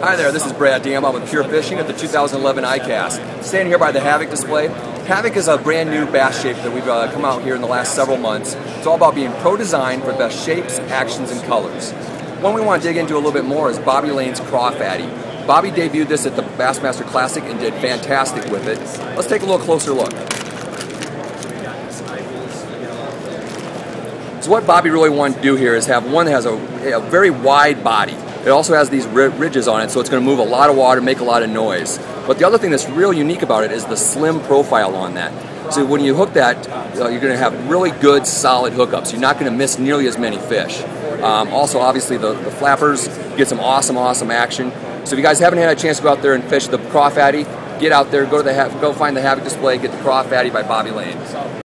Hi there, this is Brad Dam. I'm with Pure Fishing at the 2011 ICAST. Standing here by the Havoc display. Havoc is a brand new bass shape that we've uh, come out here in the last several months. It's all about being pro-designed for best shapes, actions, and colors. One we want to dig into a little bit more is Bobby Lane's Craw Crawfatty. Bobby debuted this at the Bassmaster Classic and did fantastic with it. Let's take a little closer look. So what Bobby really wanted to do here is have one that has a, a very wide body. It also has these ridges on it, so it's going to move a lot of water, make a lot of noise. But the other thing that's real unique about it is the slim profile on that. So when you hook that, uh, you're going to have really good, solid hookups. You're not going to miss nearly as many fish. Um, also, obviously, the, the flappers get some awesome, awesome action. So if you guys haven't had a chance to go out there and fish the crawfatty, get out there, go to the have go find the Havoc display, get the crawfatty by Bobby Lane.